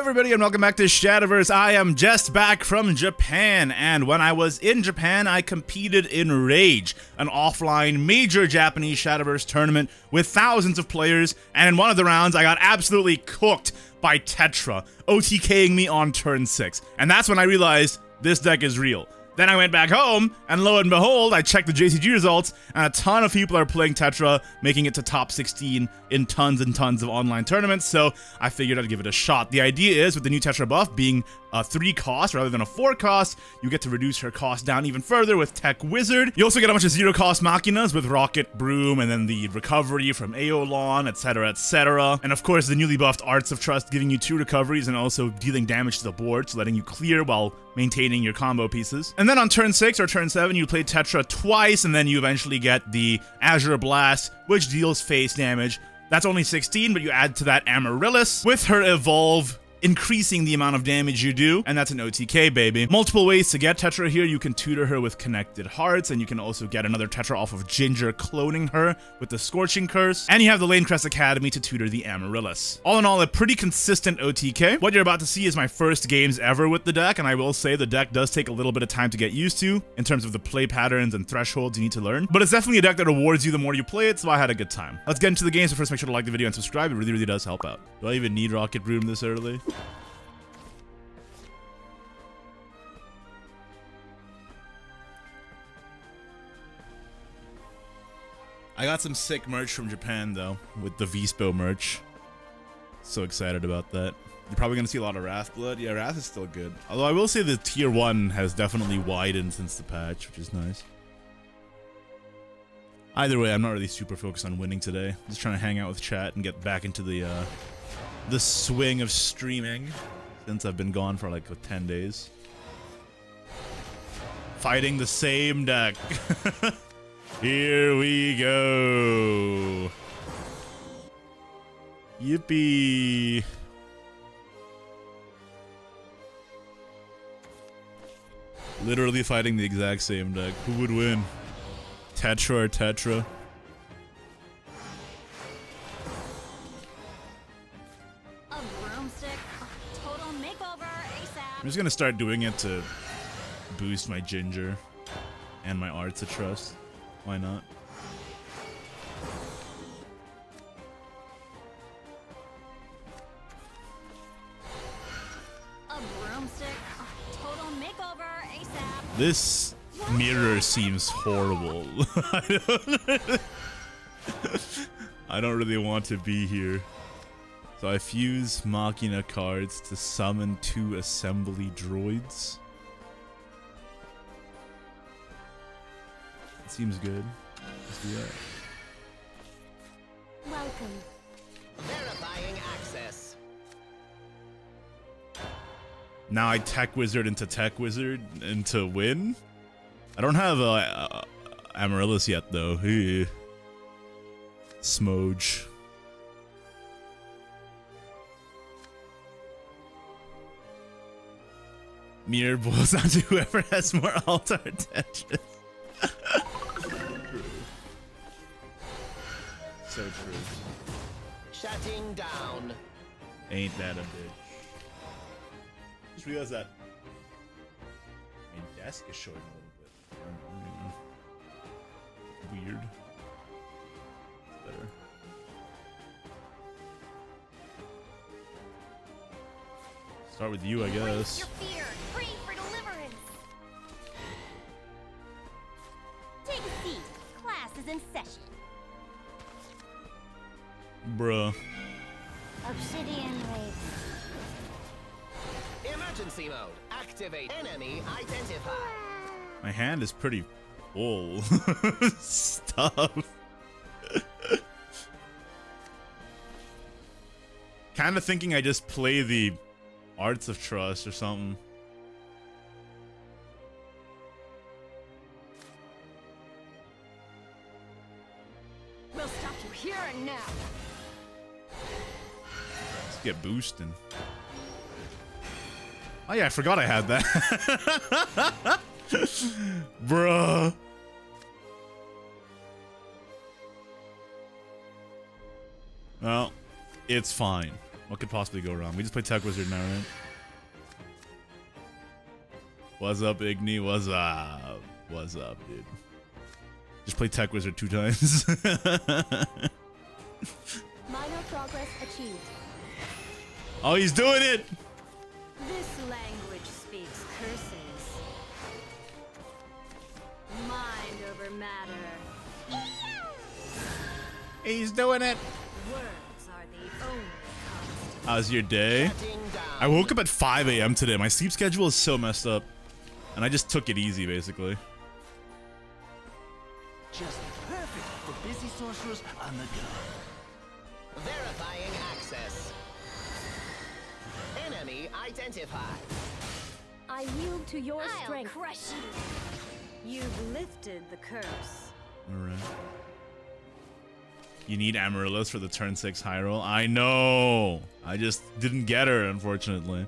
everybody, and welcome back to Shadowverse. I am just back from Japan, and when I was in Japan, I competed in Rage, an offline major Japanese Shadowverse tournament with thousands of players, and in one of the rounds, I got absolutely cooked by Tetra, OTKing me on turn 6. And that's when I realized this deck is real. Then I went back home, and lo and behold, I checked the JCG results, and a ton of people are playing Tetra, making it to top 16 in tons and tons of online tournaments, so I figured I'd give it a shot. The idea is, with the new Tetra buff being a 3 cost rather than a 4 cost, you get to reduce her cost down even further with Tech Wizard. You also get a bunch of 0 cost Machinas with Rocket Broom, and then the recovery from Aeolon, etc, etc. And of course, the newly buffed Arts of Trust giving you 2 recoveries and also dealing damage to the board, so letting you clear while maintaining your combo pieces. And then on turn 6 or turn 7, you play Tetra twice, and then you eventually get the Azure Blast, which deals face damage. That's only 16, but you add to that Amaryllis. With her Evolve, increasing the amount of damage you do, and that's an OTK, baby. Multiple ways to get Tetra here. You can tutor her with Connected Hearts, and you can also get another Tetra off of Ginger, cloning her with the Scorching Curse. And you have the Lanecrest Academy to tutor the Amaryllis. All in all, a pretty consistent OTK. What you're about to see is my first games ever with the deck, and I will say the deck does take a little bit of time to get used to in terms of the play patterns and thresholds you need to learn. But it's definitely a deck that rewards you the more you play it, so I had a good time. Let's get into the game, so first make sure to like the video and subscribe. It really, really does help out. Do I even need Rocket Broom this early? I got some sick merch from Japan though, with the Vispo merch. So excited about that. You're probably gonna see a lot of Wrath Blood. Yeah, Wrath is still good. Although I will say the tier one has definitely widened since the patch, which is nice. Either way, I'm not really super focused on winning today. Just trying to hang out with chat and get back into the uh, the swing of streaming since I've been gone for like 10 days. Fighting the same deck. Here we go. Yippee. Literally fighting the exact same deck. Who would win? Tetra or Tetra? I'm just gonna start doing it to boost my ginger and my arts of trust. Why not? This mirror seems horrible. I don't really want to be here. So I fuse Machina cards to summon two assembly droids. It Seems good. Let's do that. Welcome. Verifying access. Now I tech wizard into tech wizard into win. I don't have a, a Amaryllis yet though. Smoge. Mirror boils onto whoever has more altar attention. so true. Shutting down. Ain't that a bitch? Just realized that my desk is showing a little bit. Weird. It's better. Start with you, I guess. Is in session. Bruh. Obsidian Wave. Emergency mode. Activate. Enemy identified. My hand is pretty full. Stuff. kind of thinking I just play the Arts of Trust or something. Get boosting. Oh yeah, I forgot I had that. Bruh. Well, it's fine. What could possibly go wrong? We just play Tech Wizard now, right? What's up, Igni? What's up? What's up, dude? Just play Tech Wizard two times. oh, he's doing it! This language speaks curses. Mind over matter. He's doing it! Words are the only. How's your day? I woke up at 5 a.m. today. My sleep schedule is so messed up. And I just took it easy, basically. Just perfect for busy sorcerers on the go. Verifying access. Enemy identified. I yield to your I'll strength. crush you. You've lifted the curse. Alright. You need Amaryllis for the turn 6 high roll? I know! I just didn't get her, unfortunately.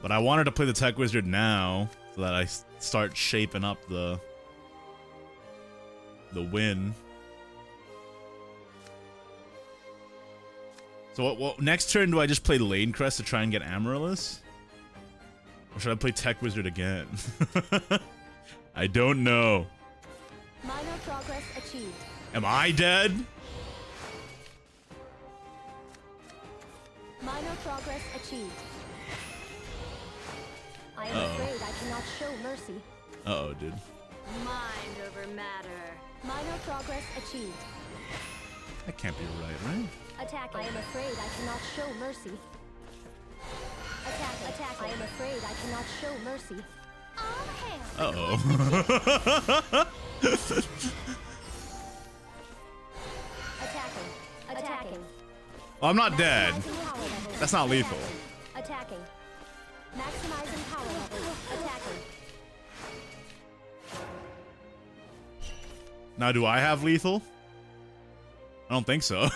But I wanted to play the Tech Wizard now, so that I start shaping up the... the win. So what, what next turn do I just play Lane Crest to try and get Amaryllis? Or should I play Tech Wizard again? I don't know. Minor progress achieved. Am I dead? Minor progress achieved. I am Uh-oh. afraid I cannot show mercy. Uh oh, dude. Mind over matter. Minor progress achieved. That can't be right, right? Attacking. I am afraid I cannot show mercy. Attacking. Attacking. I am afraid I cannot show mercy. All hail. Uh oh. Attacking. Attacking. I'm not dead. Maximizing power level. That's not lethal. Attacking. Maximizing power level. Attacking. Now, do I have lethal? I don't think so.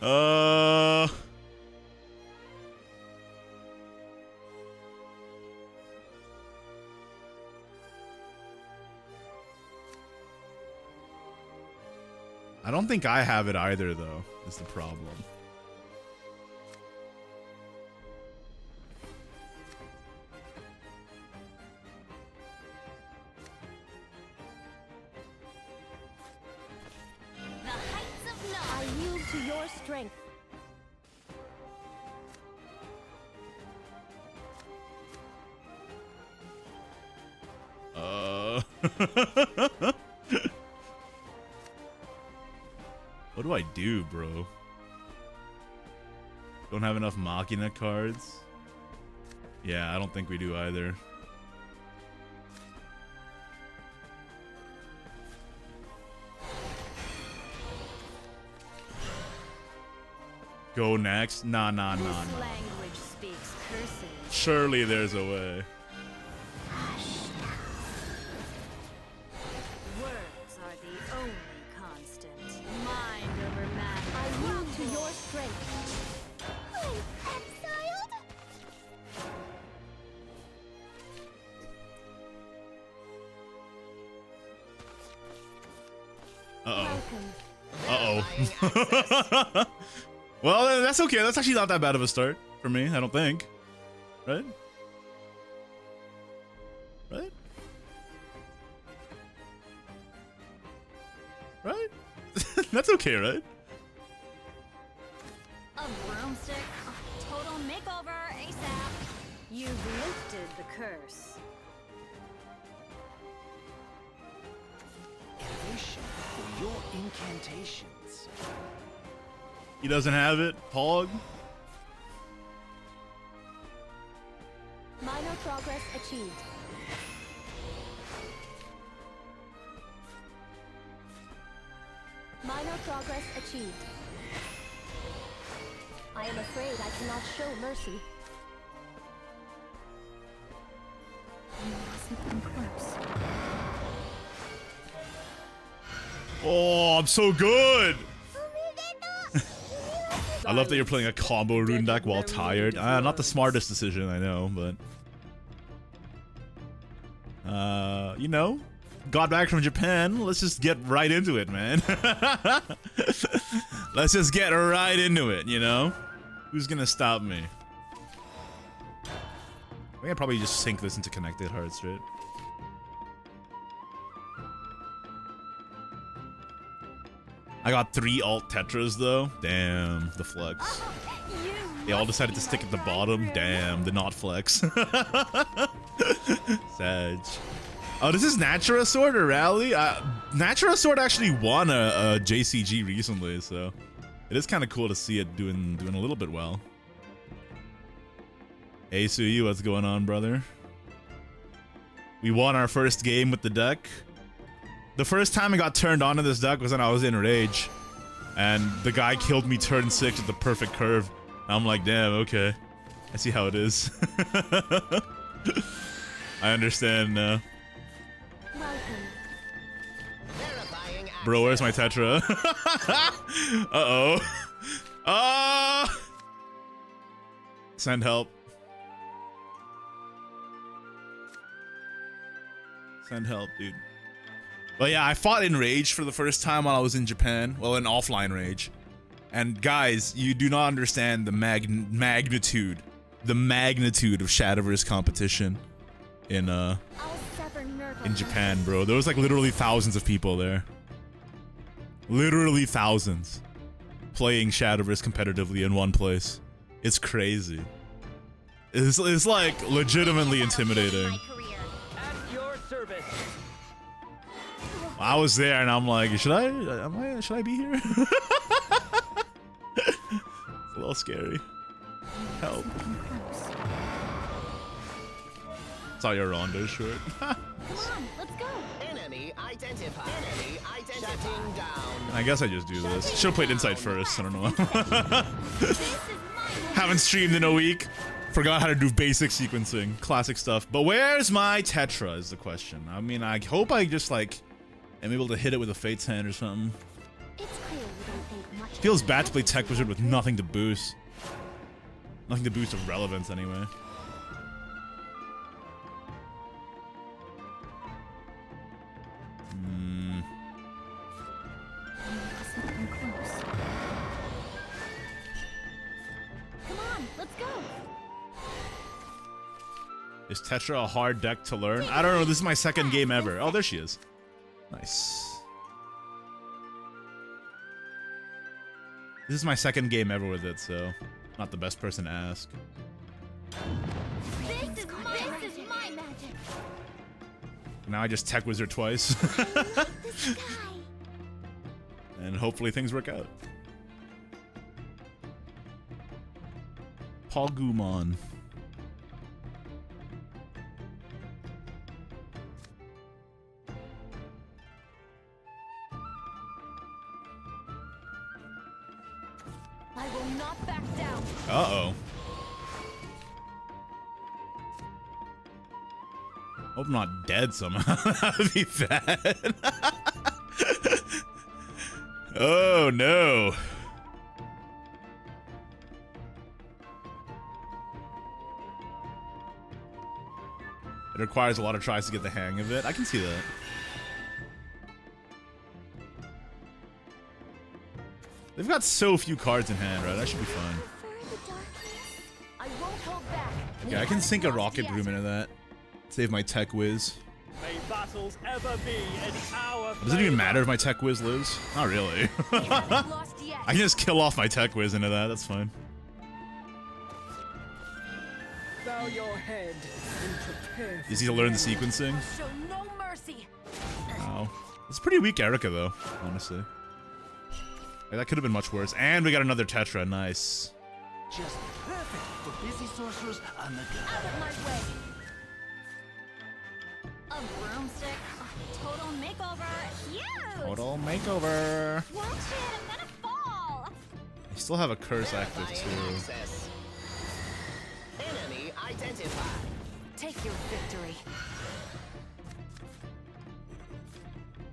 uh. I don't think I have it either, though, is the problem. Uh. what do I do, bro? Don't have enough Machina cards? Yeah, I don't think we do either. Go next? Nah, nah, nah, nah. language speaks. Surely there's a way. Strength. I'm exiled. Uh-oh. Uh oh. well, that's okay. That's actually not that bad of a start for me, I don't think. Right? Right? Right? that's okay, right? You've lifted the curse. Innovation for your incantations. He doesn't have it. Pog. Minor progress achieved. Minor progress achieved. I am afraid I cannot show mercy. Oh, I'm so good. I love that you're playing a combo rune deck while tired. Uh, not the smartest decision, I know, but uh, you know, got back from Japan. Let's just get right into it, man. Let's just get right into it, you know? Who's gonna stop me? Think I probably just sync this into connected hearts, right? I got three alt tetras though. Damn, the flex. They all decided to stick at the bottom. Damn, the not flex. Sag. Oh, this is Natura Sword or Rally? Uh, Natura Sword actually won a, a JCG recently, so it is kind of cool to see it doing doing a little bit well. Hey, Suyu, what's going on, brother? We won our first game with the deck. The first time I got turned on to this deck was when I was in Rage. And the guy killed me turn 6 with the perfect curve. I'm like, damn, okay. I see how it is. I understand now. Bro, where's my. Tetra? Uh-oh. Ah! Send help. Send help, dude. But yeah, I fought in Rage for the first time while I was in Japan. Well, in offline Rage. And guys, you do not understand the mag magnitude, the magnitude of Shadowverse competition in uh in Japan, bro. There was like literally thousands of people there. Literally thousands playing Shadowverse competitively in one place. It's crazy. It's, it's like legitimately intimidating. I was there and I'm like, should I, am I, should I be here? it's a little scary. Help. Saw your Rondo short. Come on, let's go. Enemy identified. Enemy identified. Shutting down. I guess I just do this. Should have played Insight first. I don't know. This is mine. Haven't streamed in a week. Forgot how to do basic sequencing. Classic stuff. But where's my Tetra is the question. I mean, I hope I just like am able to hit it with a Fate's Hand or something. It's clear you don't think much. Feels bad to play Tech Wizard with nothing to boost. Nothing to boost of relevance anyway. Hmm. Come on, let's go. Is Tetra a hard deck to learn? I don't know. This is my second game ever. Oh, there she is. Nice. This is my second game ever with it, so not the best person to ask. This is my, this is my magic. Now I just Tech Wizard twice, and hopefully things work out. Pogumon. I Hope I'm not dead somehow. that would be bad. oh no. It requires a lot of tries to get the hang of it. I can see that. They've got so few cards in hand, right? That should be fine. Prefer. I won't hold back. Okay, I can sink a rocket broom into that. Save my tech whiz. May battles ever be in our Does it even matter if my tech whiz lives? Not really. I can just kill off my tech whiz into that. That's fine. Bow your head and prepare Is he to learn the sequencing? Show no mercy. Wow. It's pretty weak Erica though, honestly. Like, that could have been much worse. And we got another Tetra. Nice. Just perfect for busy sorcerers on the go. Out of my way. A broomstick. A total makeover. Huge. Total makeover. Watch it. I'm gonna fall. I still have a curse active Verifying too. access. Enemy identified. Take your victory.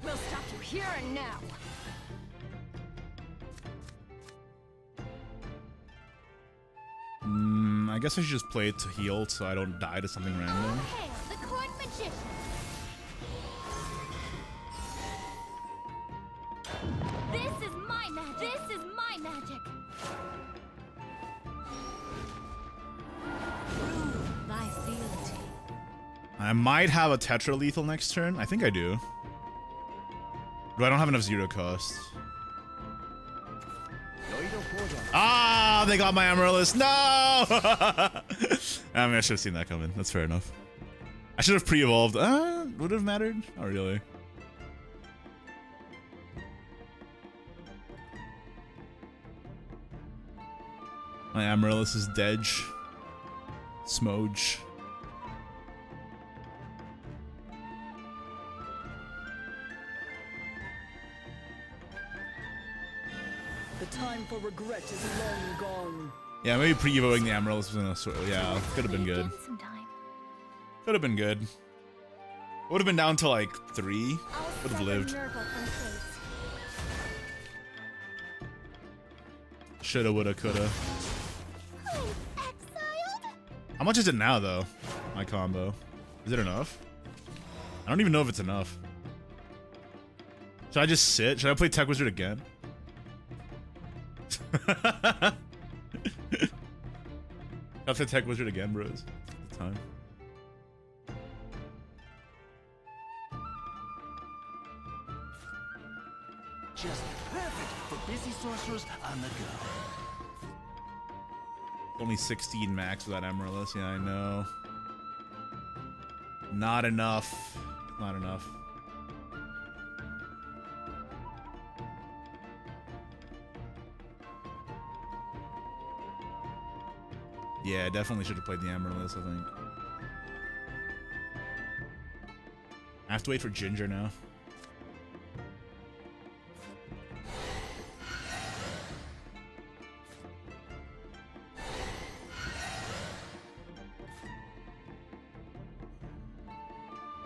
We'll stop you here and now. Mm, I guess I should just play it to heal so I don't die to something random. Hail, might have a Tetra Lethal next turn. I think I do. But I don't have enough zero cost. Ah, they got my Amaryllis. No! I mean, I should have seen that coming. That's fair enough. I should have pre-evolved. Uh, would have mattered? Not really. My Amaryllis is dead. Smoge. For regret is long gone. Yeah, maybe pre-evoing the Amaryllis was in a sort yeah, could have been good. Could have been good. Would have been down to like three. Would have lived. Nerva from fate. Shoulda, woulda, coulda. How much is it now, though? My combo. Is it enough? I don't even know if it's enough. Should I just sit? Should I play Tech Wizard again? I'll play Tech Wizard again, bros. It's time. Just perfect for busy sorcerers on the go. Only 16 max without Amaryllis. Yeah, I know. Not enough. Not enough. Yeah, definitely should have played the Amaryllis, I think. I have to wait for Ginger now.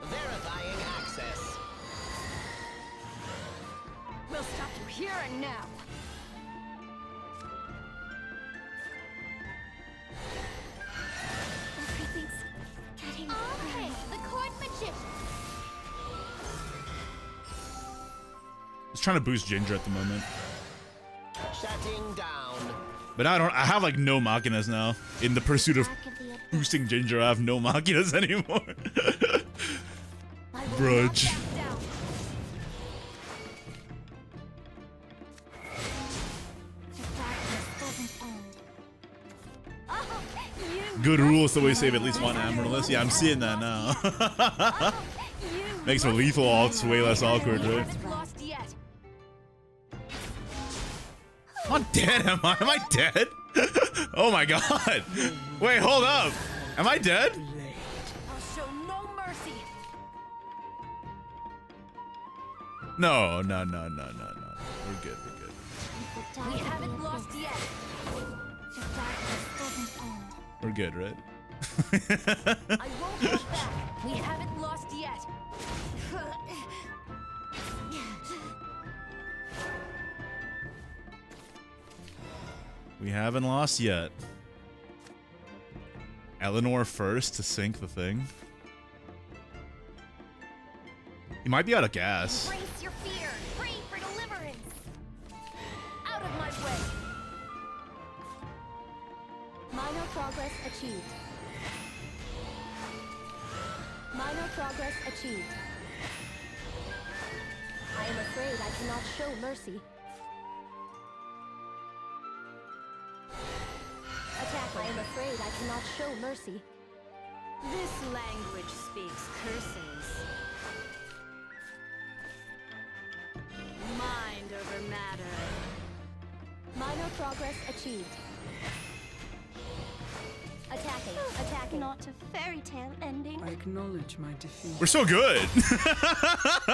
Verifying access. We'll stop you here and now. Trying to boost Ginger at the moment. Shutting down. But I don't. I have like no Machinas now. In the pursuit of Back of the abyss. boosting Ginger, I have no Machinas anymore. Brudge. will Grudge. not back down. The darkness doesn't end. You Good rules the way to save at least one Amaryllis. Yeah, I'm seeing that now. Makes my lethal alts way less awkward, We right? I'm not dead, am I? Am I dead? oh my god. Wait, hold up. Am I dead? I'll show no mercy. No, no, no, no, no, no. We're good, we're good. We haven't lost yet. The darkness doesn't end. We're good, right? I won't back. We haven't lost yet. We haven't lost yet. Eleanor first to sink the thing. He might be out of gas. Embrace your fear. Pray for deliverance. Out of my way. Minor progress achieved. Minor progress achieved. I am afraid I cannot show mercy. I am afraid I cannot show mercy. This language speaks curses. Mind over matter. Minor progress achieved. Attacking. Attacking. Not a fairy tale ending. I acknowledge my defeat. We're so good.